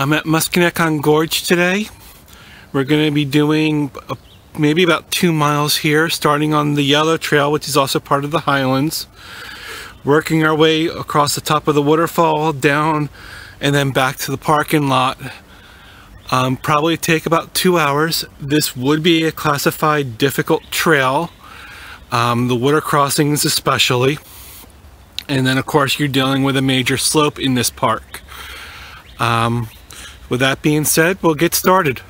I'm at Musconetcong Gorge today. We're going to be doing a, maybe about two miles here, starting on the Yellow Trail, which is also part of the Highlands. Working our way across the top of the waterfall, down, and then back to the parking lot. Um, probably take about two hours. This would be a classified difficult trail. Um, the water crossings especially. And then of course you're dealing with a major slope in this park. Um, with that being said, we'll get started.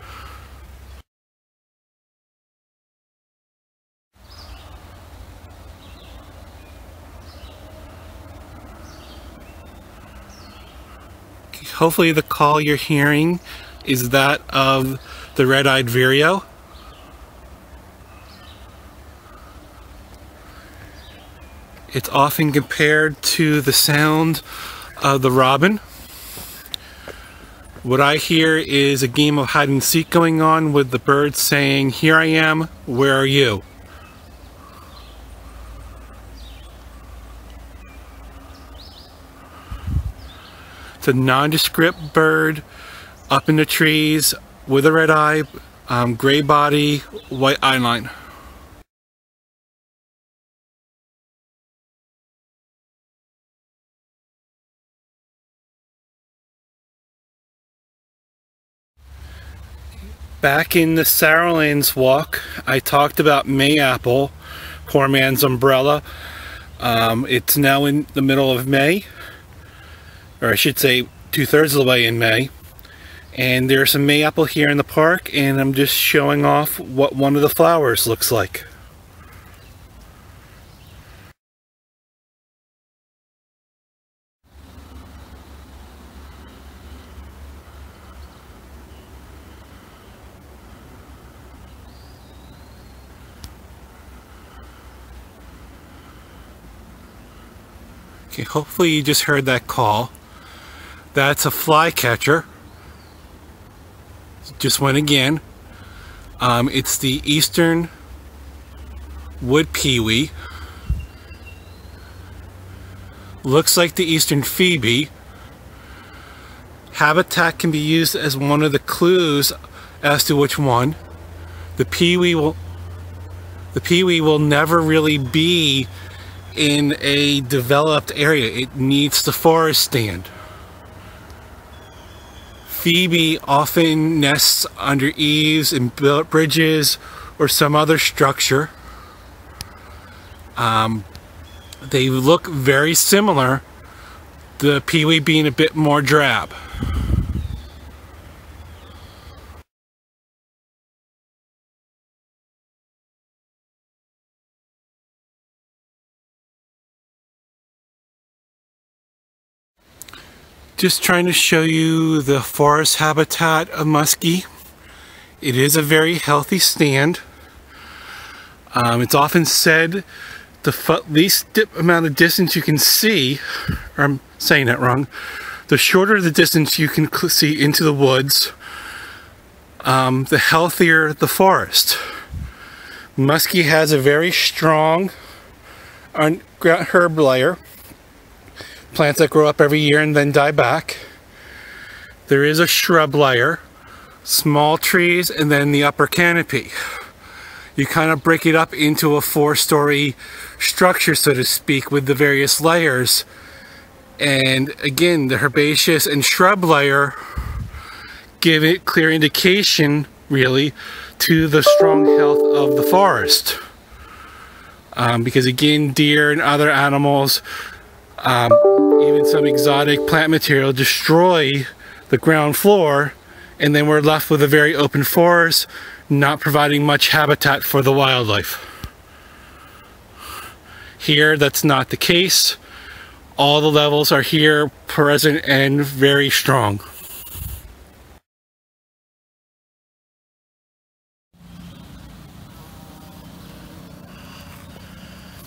Hopefully the call you're hearing is that of the red-eyed vireo. It's often compared to the sound of the robin. What I hear is a game of hide and seek going on with the bird saying, Here I am, where are you? It's a nondescript bird up in the trees with a red eye, um, gray body, white eyeline. Back in the Sourlands walk, I talked about Mayapple, poor man's umbrella. Um, it's now in the middle of May, or I should say two-thirds of the way in May. And there's some Mayapple here in the park, and I'm just showing off what one of the flowers looks like. Okay, hopefully you just heard that call. That's a flycatcher. Just went again. Um, it's the eastern wood pewee. Looks like the eastern phoebe. Habitat can be used as one of the clues as to which one. The pewee will the pewee will never really be in a developed area. It needs the forest stand. Phoebe often nests under eaves and bridges or some other structure. Um, they look very similar, the pewee being a bit more drab. Just trying to show you the forest habitat of muskie. It is a very healthy stand. Um, it's often said the least amount of distance you can see, or I'm saying that wrong, the shorter the distance you can see into the woods, um, the healthier the forest. Muskie has a very strong herb layer plants that grow up every year and then die back. There is a shrub layer, small trees, and then the upper canopy. You kind of break it up into a four-story structure, so to speak, with the various layers. And again, the herbaceous and shrub layer give it clear indication, really, to the strong health of the forest. Um, because again, deer and other animals um, even some exotic plant material destroy the ground floor and then we're left with a very open forest not providing much habitat for the wildlife. Here that's not the case. All the levels are here present and very strong.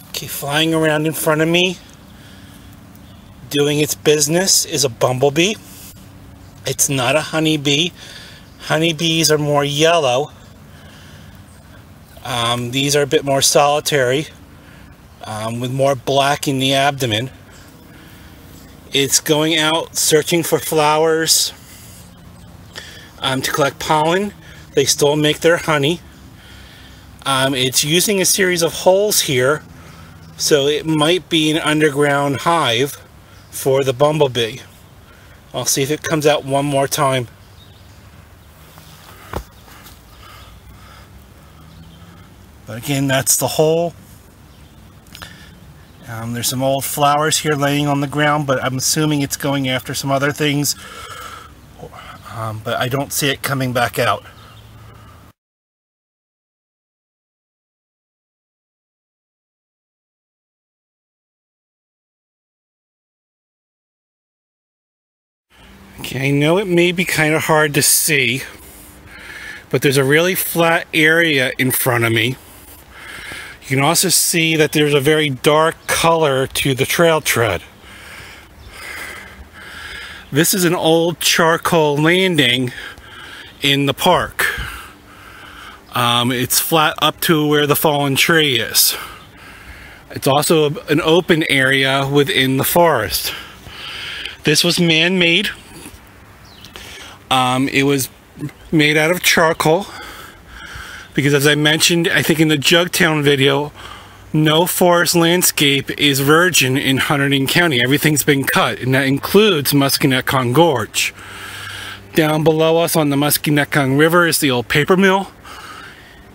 Okay, flying around in front of me doing its business is a bumblebee. It's not a honeybee. Honeybees are more yellow. Um, these are a bit more solitary um, with more black in the abdomen. It's going out searching for flowers um, to collect pollen. They still make their honey. Um, it's using a series of holes here, so it might be an underground hive for the bumblebee. I'll see if it comes out one more time. But again, that's the hole. Um, there's some old flowers here laying on the ground, but I'm assuming it's going after some other things. Um, but I don't see it coming back out. I know it may be kind of hard to see, but there's a really flat area in front of me. You can also see that there's a very dark color to the trail tread. This is an old charcoal landing in the park. Um, it's flat up to where the fallen tree is. It's also an open area within the forest. This was man-made. Um, it was made out of charcoal because as I mentioned, I think in the Jugtown video, no forest landscape is virgin in Hunterdon County. Everything's been cut, and that includes Musconetcong Gorge. Down below us on the Musconetcong River is the old paper mill,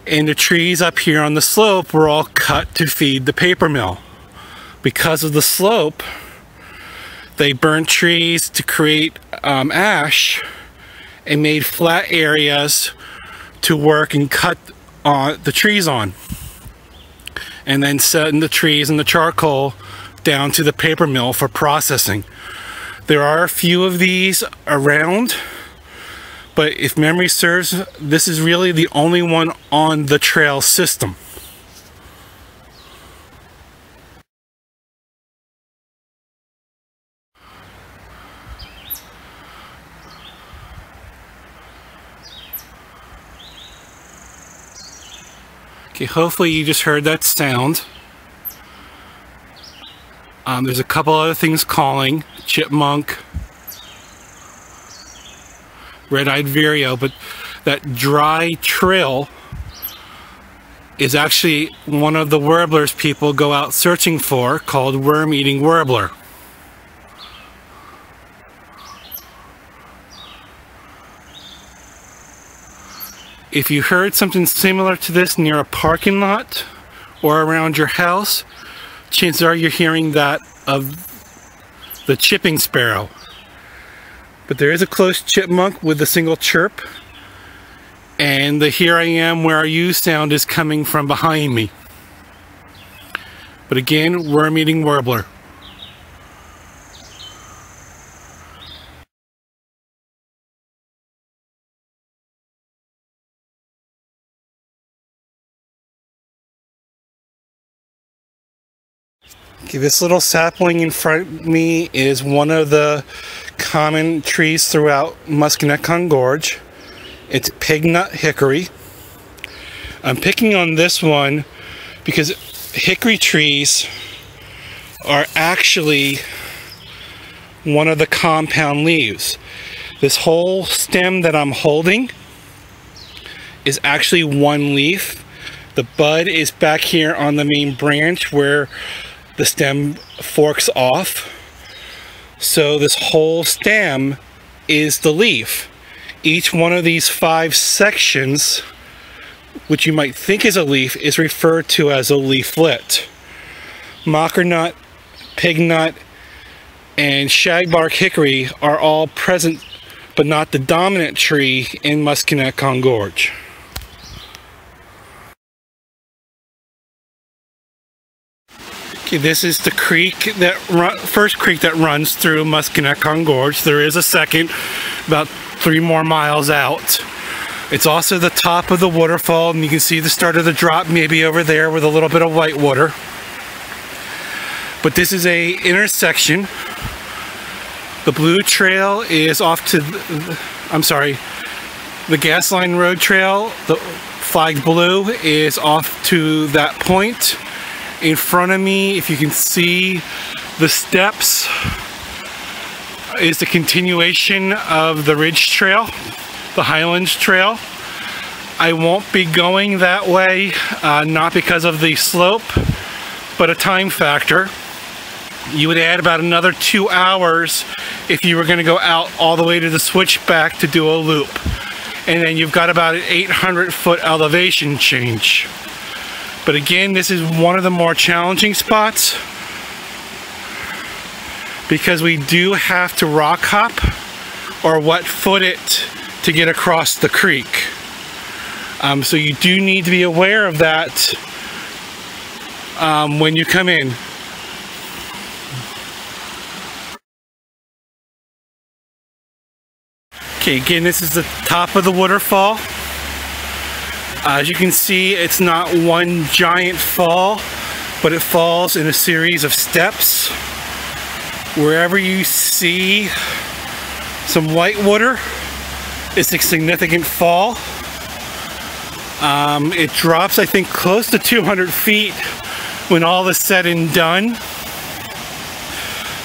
and the trees up here on the slope were all cut to feed the paper mill. Because of the slope, they burnt trees to create um, ash and made flat areas to work and cut on the trees on and then send the trees and the charcoal down to the paper mill for processing. There are a few of these around, but if memory serves, this is really the only one on the trail system. Okay, hopefully you just heard that sound. Um, there's a couple other things calling. Chipmunk. Red-eyed vireo, but that dry trill is actually one of the warblers people go out searching for called worm-eating warbler. If you heard something similar to this near a parking lot or around your house, chances are you're hearing that of the chipping sparrow. But there is a close chipmunk with a single chirp. And the here I am, where are you sound is coming from behind me. But again, worm-eating warbler. Okay, this little sapling in front of me is one of the common trees throughout Musconetcong Gorge. It's pignut hickory. I'm picking on this one because hickory trees are actually one of the compound leaves. This whole stem that I'm holding is actually one leaf. The bud is back here on the main branch where the stem forks off. So this whole stem is the leaf. Each one of these five sections, which you might think is a leaf, is referred to as a leaflet. Mockernut, pignut, and shagbark hickory are all present, but not the dominant tree in Musconetcong Gorge. Okay, this is the creek that first creek that runs through Musconetcong Gorge. There is a second, about three more miles out. It's also the top of the waterfall, and you can see the start of the drop maybe over there with a little bit of white water. But this is a intersection. The blue trail is off to, the, I'm sorry, the gas line road trail, the flagged blue is off to that point in front of me, if you can see the steps, is the continuation of the ridge trail the Highlands Trail. I won't be going that way, uh, not because of the slope, but a time factor. You would add about another two hours if you were going to go out all the way to the switchback to do a loop. And then you've got about an 800 foot elevation change. But again, this is one of the more challenging spots because we do have to rock hop or wet foot it to get across the creek. Um, so you do need to be aware of that um, when you come in. Okay, again, this is the top of the waterfall. As you can see, it's not one giant fall, but it falls in a series of steps. Wherever you see some white water, it's a significant fall. Um, it drops, I think, close to 200 feet when all is said and done.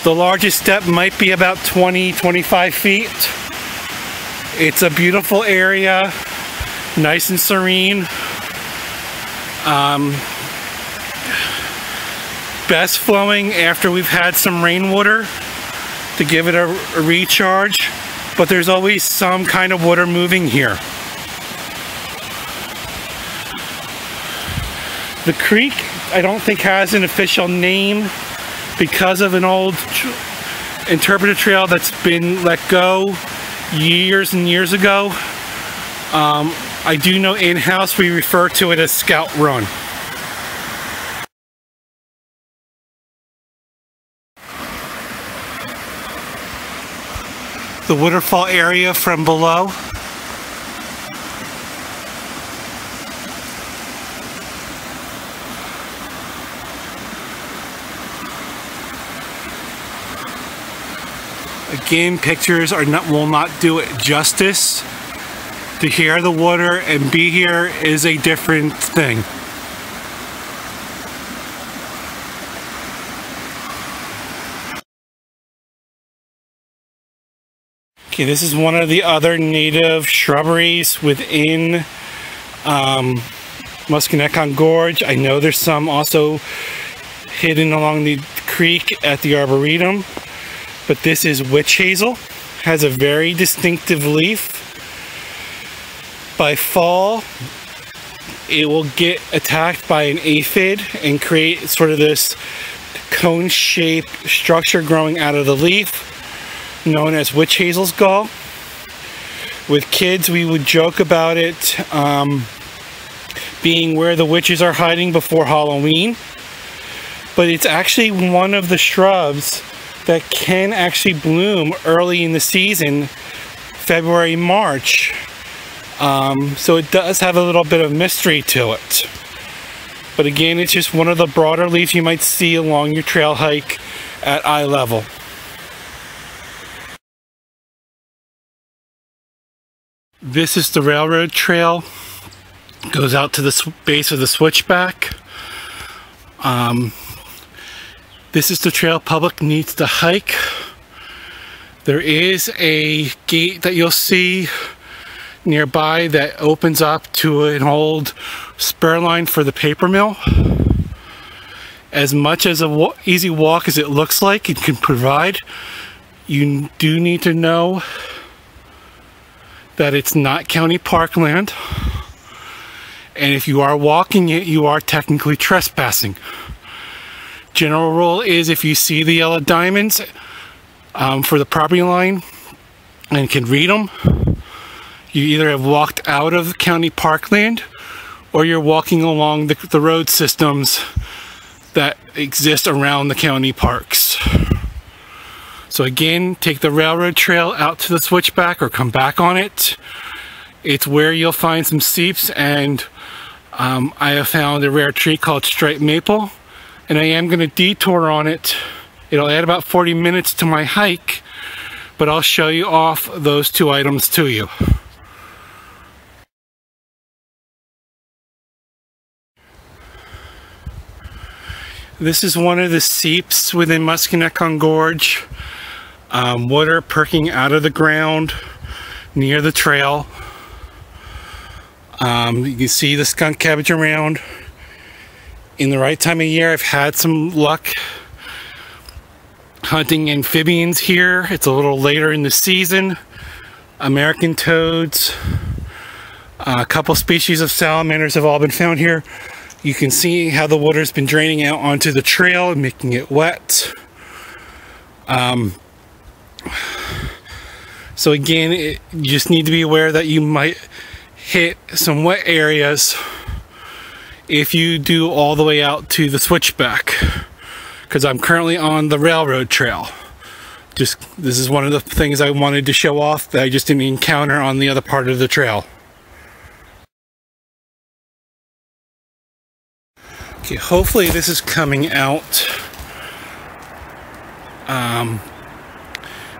The largest step might be about 20, 25 feet. It's a beautiful area, nice and serene. Um, best flowing after we've had some rainwater to give it a, a recharge, but there's always some kind of water moving here. The creek, I don't think has an official name because of an old interpretive trail that's been let go years and years ago. Um, I do know in-house we refer to it as Scout Run. The waterfall area from below Again, pictures are not will not do it justice. To hear the water and be here is a different thing. Okay, this is one of the other native shrubberies within um, Gorge. I know there's some also hidden along the creek at the Arboretum but this is witch hazel has a very distinctive leaf by fall it will get attacked by an aphid and create sort of this cone shaped structure growing out of the leaf known as witch hazel's gall with kids we would joke about it um, being where the witches are hiding before Halloween but it's actually one of the shrubs that can actually bloom early in the season, February, March. Um, so it does have a little bit of mystery to it. But again, it's just one of the broader leaves you might see along your trail hike at eye level. This is the railroad trail. Goes out to the base of the switchback. Um, this is the trail public needs to hike. There is a gate that you'll see nearby that opens up to an old spur line for the paper mill. As much as a easy walk as it looks like it can provide, you do need to know that it's not county parkland. And if you are walking it, you are technically trespassing. General rule is if you see the yellow diamonds um, for the property line and can read them, you either have walked out of county parkland or you're walking along the, the road systems that exist around the county parks. So again, take the railroad trail out to the switchback or come back on it. It's where you'll find some seeps and um, I have found a rare tree called striped maple and I am going to detour on it. It'll add about 40 minutes to my hike, but I'll show you off those two items to you. This is one of the seeps within Musconetcong Gorge. Um, water perking out of the ground near the trail. Um, you can see the skunk cabbage around. In the right time of year, I've had some luck hunting amphibians here. It's a little later in the season. American toads, a couple species of salamanders have all been found here. You can see how the water's been draining out onto the trail and making it wet. Um, so again, it, you just need to be aware that you might hit some wet areas if you do all the way out to the switchback because I'm currently on the railroad trail. Just this is one of the things I wanted to show off that I just didn't encounter on the other part of the trail. Okay, hopefully this is coming out. Um,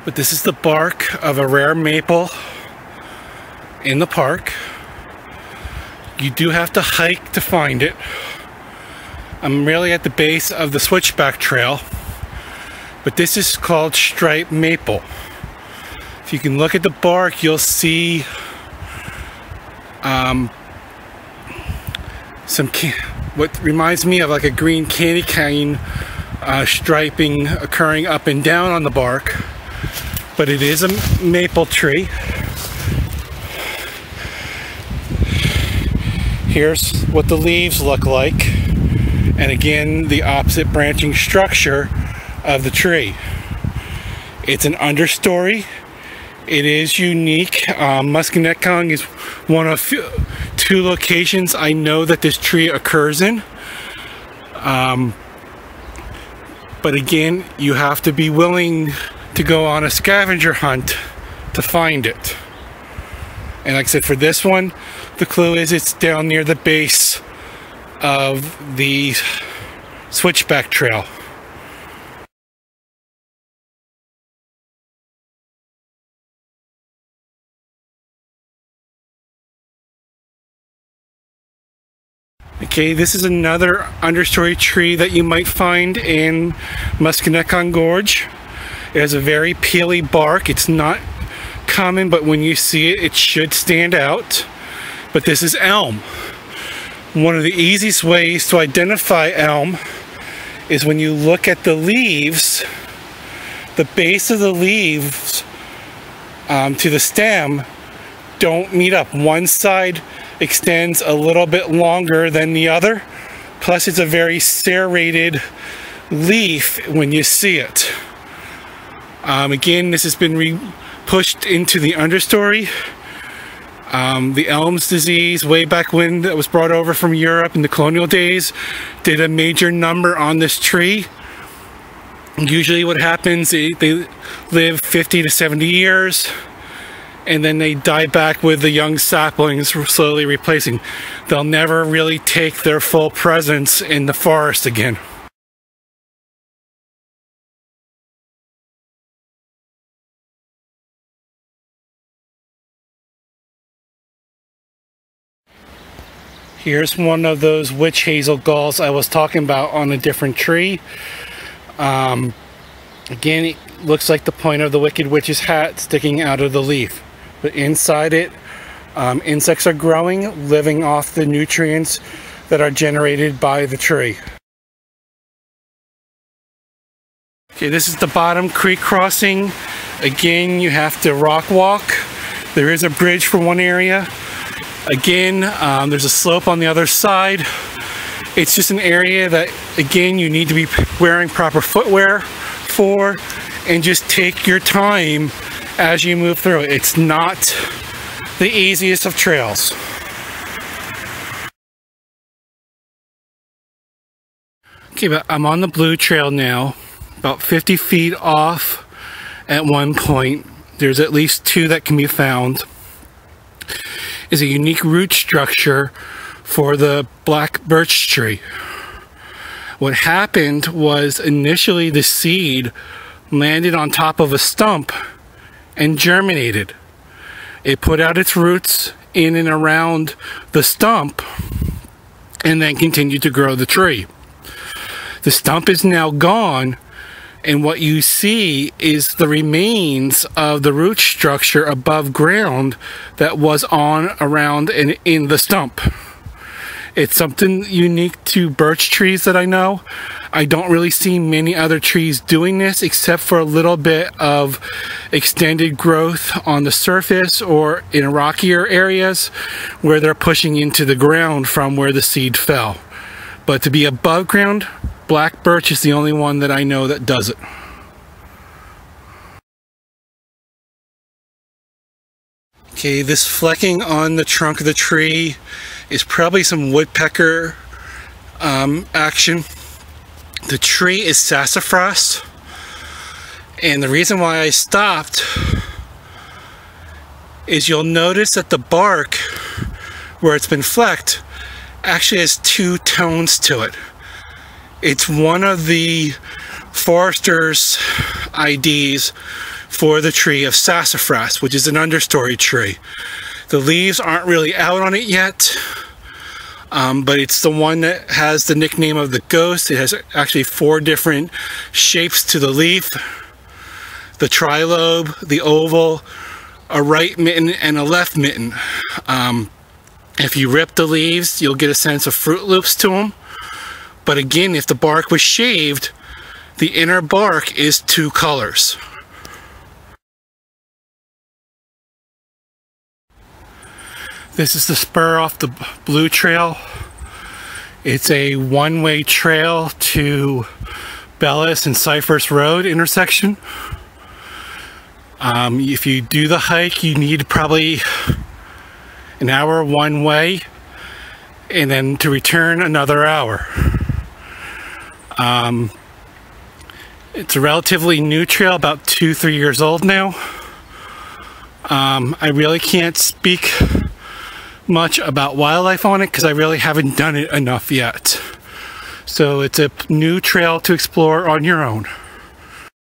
but this is the bark of a rare maple in the park. You do have to hike to find it. I'm really at the base of the Switchback Trail, but this is called striped maple. If you can look at the bark, you'll see um, some what reminds me of like a green candy cane uh, striping occurring up and down on the bark, but it is a maple tree. Here's what the leaves look like and again the opposite branching structure of the tree. It's an understory. It is unique. Um, Musconetcong is one of few, two locations I know that this tree occurs in. Um, but again, you have to be willing to go on a scavenger hunt to find it. And like I said, for this one, the clue is it's down near the base of the switchback trail. Okay, this is another understory tree that you might find in Musconetcong Gorge. It has a very peely bark. It's not common, but when you see it, it should stand out. But this is elm. One of the easiest ways to identify elm is when you look at the leaves, the base of the leaves um, to the stem don't meet up. One side extends a little bit longer than the other, plus it's a very serrated leaf when you see it. Um, again, this has been pushed into the understory um, the Elms disease, way back when that was brought over from Europe in the colonial days, did a major number on this tree. Usually what happens, they, they live 50 to 70 years, and then they die back with the young saplings slowly replacing. They'll never really take their full presence in the forest again. Here's one of those witch hazel galls I was talking about on a different tree. Um, again, it looks like the point of the Wicked Witch's hat sticking out of the leaf. But inside it, um, insects are growing, living off the nutrients that are generated by the tree. Okay, this is the bottom creek crossing. Again, you have to rock walk. There is a bridge for one area. Again, um, there's a slope on the other side. It's just an area that, again, you need to be wearing proper footwear for and just take your time as you move through it. It's not the easiest of trails. Okay, but I'm on the blue trail now, about 50 feet off at one point. There's at least two that can be found is a unique root structure for the black birch tree. What happened was initially the seed landed on top of a stump and germinated. It put out its roots in and around the stump and then continued to grow the tree. The stump is now gone and what you see is the remains of the root structure above ground that was on around and in the stump. It's something unique to birch trees that I know. I don't really see many other trees doing this except for a little bit of extended growth on the surface or in rockier areas where they're pushing into the ground from where the seed fell. But to be above ground, black birch is the only one that I know that does it. Okay, this flecking on the trunk of the tree is probably some woodpecker um, action. The tree is sassafras. And the reason why I stopped is you'll notice that the bark where it's been flecked actually has two tones to it. It's one of the forester's IDs for the tree of sassafras, which is an understory tree. The leaves aren't really out on it yet, um, but it's the one that has the nickname of the ghost. It has actually four different shapes to the leaf. The trilobe, the oval, a right mitten, and a left mitten. Um, if you rip the leaves, you'll get a sense of Froot Loops to them. But again, if the bark was shaved, the inner bark is two colors. This is the spur off the Blue Trail. It's a one-way trail to Bellis and Cypress Road intersection. Um, if you do the hike, you need probably an hour one way and then to return another hour. Um, it's a relatively new trail, about two, three years old now. Um, I really can't speak much about wildlife on it because I really haven't done it enough yet. So it's a new trail to explore on your own.